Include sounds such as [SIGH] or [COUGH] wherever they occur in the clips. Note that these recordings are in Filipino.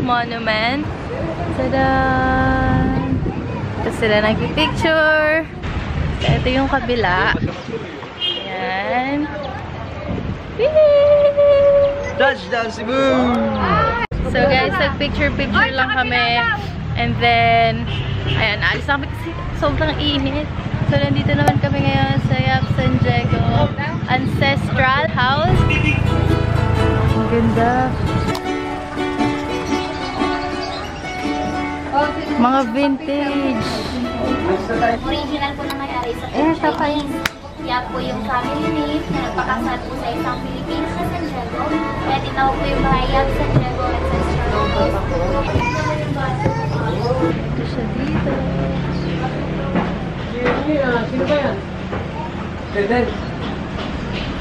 Monument. Tada! Ito sila nagpipicture. So, ito yung kabila. Ayan. Touchdown Cebu! So guys, nag-picture-picture lang kami. And then, ayan, alis na kami kasi sobrang init. So, nandito naman kami ngayon sa Yap San Diego Ancestral House. Ang ganda. Mga vintage. Original po nangyari sa Eh, tapay. Kaya po yung family name na nagpakasal po sa isang Pilipino sa San Diego. Kaya tinawag po yung bahay Yab San Diego Ancestral House. Ito siya dito.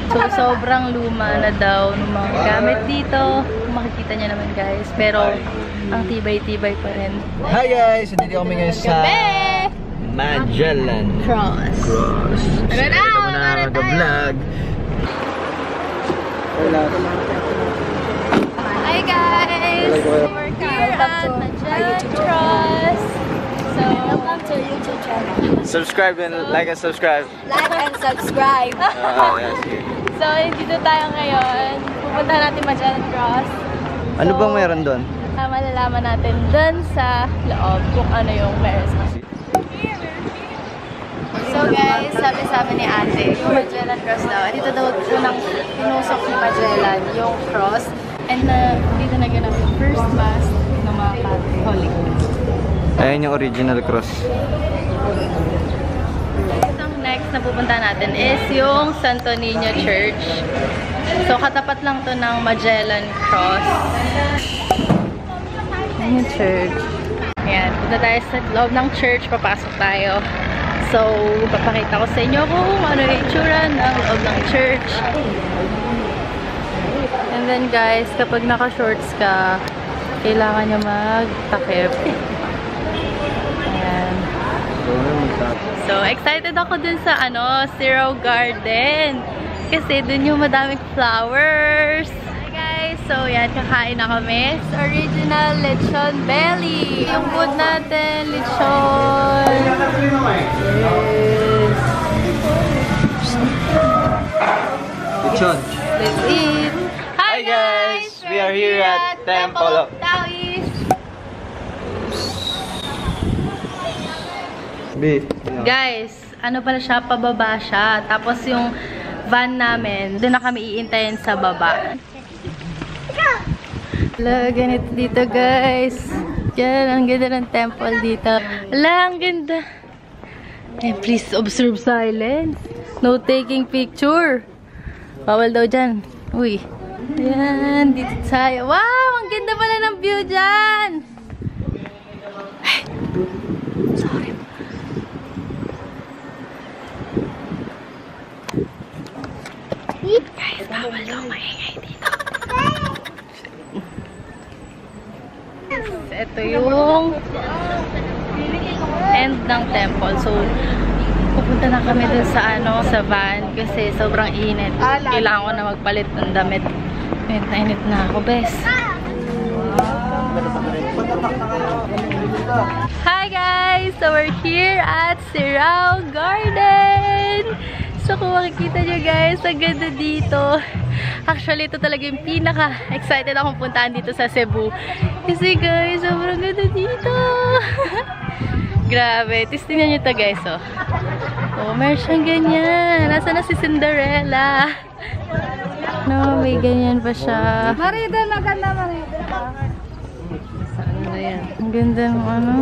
So, sobrang luma na daw ng mga gamit dito. Makikita niya naman guys. Pero, ang tibay-tibay pa rin. Hi guys! Nandito kami ngayon sa! Magellan Cross. Cross. Tara na, mo na mag-vlog. Hi guys! We're here at Magellan Cross. So, Welcome to YouTube channel. Subscribe and like and subscribe. Like and subscribe. Oh, [LAUGHS] yes. so dito tayo ngayon. Pupunta natin Magellan Cross. Ano bang meron doon? Ah, malalaman natin dun sa loob kung ano yung meron sa So guys, sabi-sabi ni ate, yung Magellan Cross daw, dito daw unang pinusok ni Magellan yung cross and na dito naganap yung first mass ng mga Catholic. Ayan yung original cross. Ang next na pupunta natin is yung Santo Niño Church. So katapat lang to ng Magellan Cross. Ayan yung church. Ayan, punta tayo sa loob ng church, papasok tayo. So, papakita ko sa inyo kung ano yung itsura ng loob ng church. And then guys, kapag naka-shorts ka, kailangan nyo magtakip. Ayan. So, excited ako dun sa ano, Zero Garden. Kasi dun yung madaming flowers. Hi guys! So, yan, kakain na kami sa original lechon belly. Yung food natin, lechon. Yes. Lechon. Let's eat. Hi, Hi, guys! We are here at Temple of- Bi. Guys, ano pala siya, pababa siya. Tapos yung van namin, doon na kami iintayin sa baba. Wala, ganito dito guys. Yan, ang ganda ng temple dito. Wala, ang ganda. And please observe silence. No taking picture. Bawal daw dyan. Uy. Yan, dito tayo. Wow, ang ganda pala ng view dyan. Ay, sorry. Guys, bawal daw maingay dito. Ito yung end ng temple. So, pupunta na kami dun sa ano, sa van kasi sobrang init. Kailangan ko na magpalit ng damit. Init na init na ako, bes. Hi guys! So we're here at Sirao Garden! So kung makikita nyo guys, ang ganda dito. Actually, ito talaga yung pinaka-excited akong puntaan dito sa Cebu. Kasi guys, sobrang ganda dito. [LAUGHS] Grabe. Tapos tingnan nyo to guys, oh. Oh, meron siyang ganyan. Nasaan na si Cinderella? No, may ganyan pa siya. Marida, maganda Marida. Yan? Ang ganda ng ano.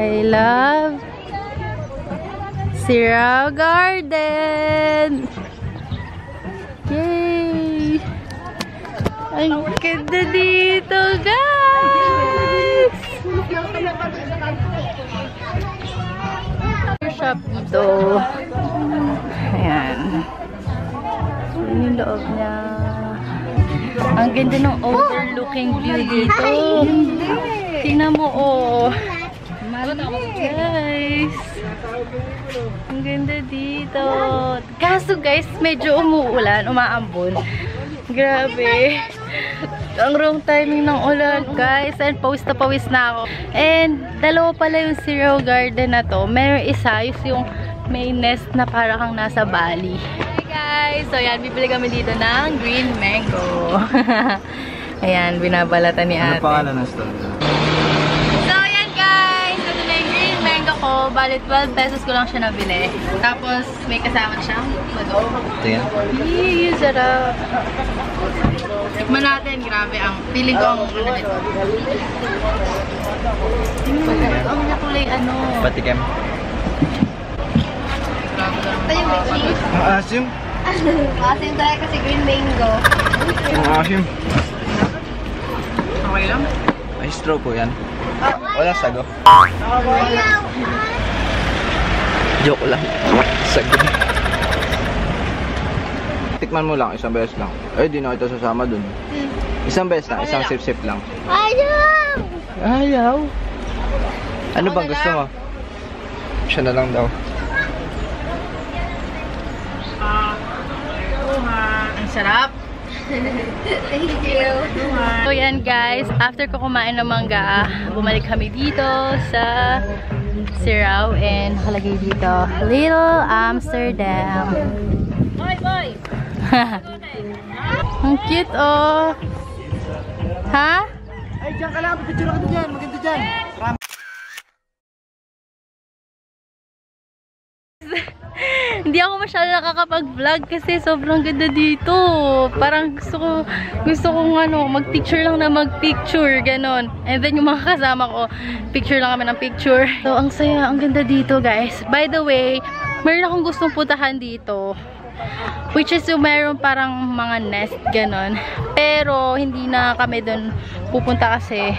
I love Sirao Garden. Yay! Ang ganda dito, guys! Shop dito. Ayan. Yun yung loob niya. Ang ganda ng overlooking view dito. Tingnan mo, oh. Guys. Ang ganda dito. Kaso guys, medyo umuulan, umaambon. Grabe. Ang wrong timing ng ulan, guys. And pawis na pawis na ako. And dalawa pala yung Zero Garden na to. Meron isa, yung, yung may nest na para kang nasa Bali. Hey guys! So yan, bibili kami dito ng green mango. [LAUGHS] Ayan, binabalatan ni Ano ate. pangalan ng store? So, yan guys. Ito na yung green ko. Bali, 12 pesos ko lang siya nabili. Tapos, may kasama siyang bago. Tingnan. Yee, sarap. Tikman natin, grabe ang feeling ko ang ano nito. Mm, ang nakulay ano. Patikem. Ito yung may cheese. Ang asim. [LAUGHS] Yung talaga kasi green mango. Ang asim. Okay lang. Ay, straw po yan. Wala sago. Joke lang. Sago. Tikman mo lang, isang beses lang. Eh, di na kita sasama dun. Isang beses lang, isang sip-sip lang. Ayaw! Ayaw. Ano bang gusto mo? Siya na lang daw. Ang sarap. [LAUGHS] Thank you. So yan guys, after ko kumain ng mangga, bumalik kami dito sa Sirao and nakalagay dito, Little Amsterdam. Boy, boy! [LAUGHS] Ang cute oh! Ha? Ay, dyan ka lang. Picture ka dyan. Maganda dyan. Hindi ako masyado nakakapag-vlog kasi sobrang ganda dito. Parang gusto ko, gusto kong ano, mag-picture lang na mag-picture, ganon. And then yung mga kasama ko, picture lang kami ng picture. So, ang saya, ang ganda dito, guys. By the way, meron akong gustong putahan dito. Which is yung meron parang mga nest, ganon. Pero, hindi na kami dun pupunta kasi,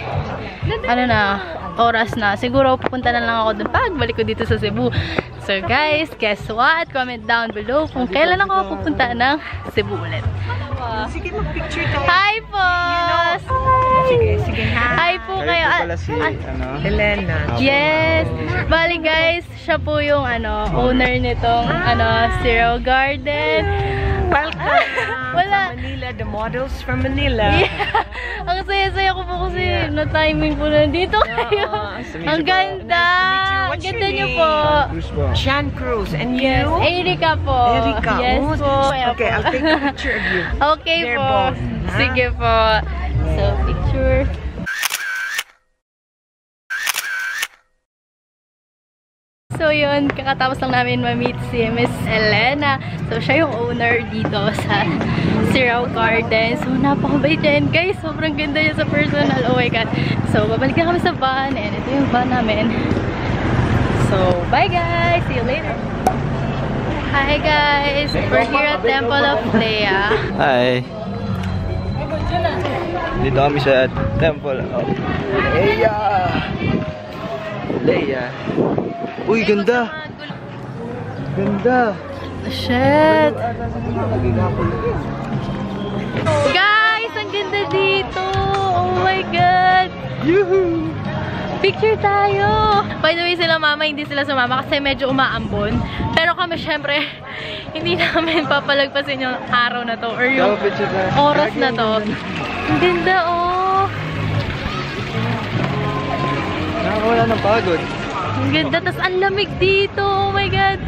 ano na, oras na. Siguro, pupunta na lang ako dun pagbalik ko dito sa Cebu. So, guys, guess what? Comment down below kung kailan ako pupunta ng Cebu ulit. Sige, mag-picture tayo. Hi po! Sige, sige ha. Hi po kayo. Kayo po pala si, Ah, ano? Elena. Yes! Bali guys, siya po yung ano, owner nitong ano, Zero Garden. Welcome Wala. from Manila, the models from Manila. Yeah. [LAUGHS] Ang saya-saya ko po kasi na-timing po na dito kayo. Ang ganda! Ang What's your ganda niyo name? po. Sean Cruz. And Yes, you? Erika po. Erika. Yes Oh, po. Okay. I'll take a [LAUGHS] picture of you. Okay They're po. both? Sige po. So, picture. So yun, kakatapos lang namin ma-meet si Miss Elena. So siya yung owner dito sa Zero Garden. So napakabait niya. And guys, sobrang ganda niya sa personal. Oh my God. So babalik na kami sa van. And ito yung van namin. So bye guys! See you later! Hi guys! We're here at Temple of Leia. Hi. Dito kami sa Temple of Leia. Leia. Uy, ganda. Ganda. Shit! Guys! Ang ganda dito! Oh my God! Yuhu! Picture tayo! By the way, sila mama, hindi sila sumama kasi medyo umaambon. Pero kami, syempre, [LAUGHS] hindi namin papalagpasin yung araw na to or yung na. oras na to. Ang ganda, oh! Nakakawala ng pagod. Ang ganda, tas ang lamig dito! Oh my God!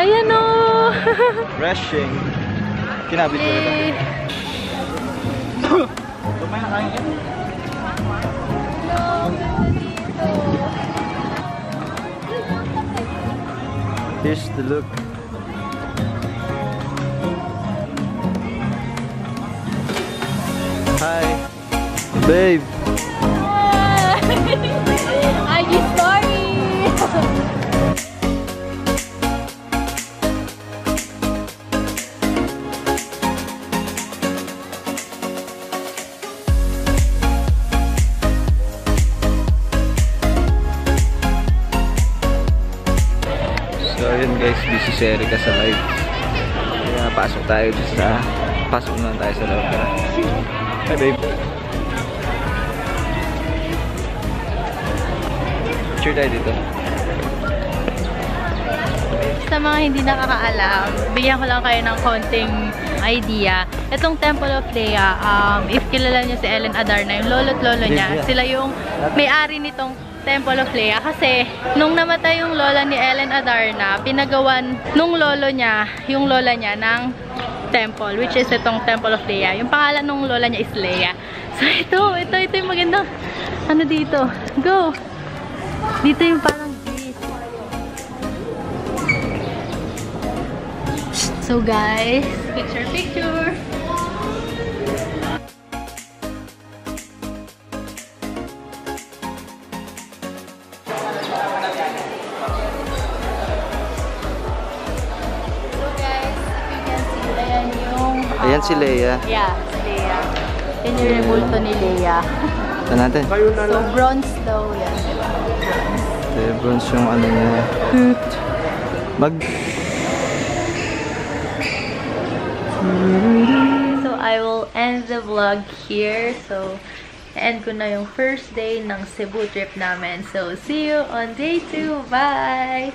Ayan, oh! [LAUGHS] Rushing. Kinabit ko [COUGHS] ito. Yay! Here's the look. Hi. Babe. [LAUGHS] [LAUGHS] tayo dito sa... Pasok na tayo sa loob. Hi babe. Picture tayo dito. Sa mga hindi nakakaalam, bigyan ko lang kayo ng konting idea, itong Temple of Leia, um, if kilala niyo si Ellen Adarna, yung lolo't lolo niya, sila yung may-ari nitong Temple of Leia. Kasi, nung namatay yung lola ni Ellen Adarna, pinagawan nung lolo niya, yung lola niya, ng temple, which is itong Temple of Leia. Yung pangalan nung lola niya is Leia. So, ito, ito, ito yung magandang, ano dito, go! Dito yung parang gate. So guys, picture picture. Ayan si Leia. Yeah, si Leia. Yan yung remulto ni Leia. Ito natin. So bronze daw yan. Eh, bronze yung ano niya. Mag... So, I will end the vlog here. So, end ko na yung first day ng Cebu trip namin. So, see you on day 2. Bye!